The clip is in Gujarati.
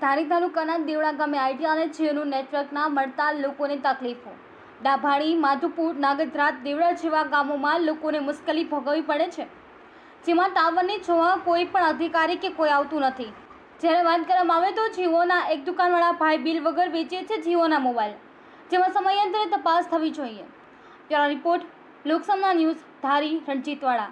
ધારી તાલુકાના દેવડા ગામે આઈટી અને જીઓનું નેટવર્ક ના મળતા લોકોને તકલીફો. ડાભાણી, માધુપુર નાગદરાત દેવડા જેવા ગામોમાં લોકોને મુશ્કેલી ભોગવવી પડે છે. જેમાં ટાવરની જોવા કોઈ પણ અધિકારી કે કોઈ આવતું નથી. જ્યારે વાત કરવામાં આવે તો જીઓના એક દુકાનવાળા ભાઈ બિલ વગર વેચે છે જીઓના મોબાઈલ. જેમાં સમયાંતરે તપાસ થવી જોઈએ. પ્યારો રિપોર્ટ લોકસમના ન્યૂઝ, ધારી રણજીતવાડા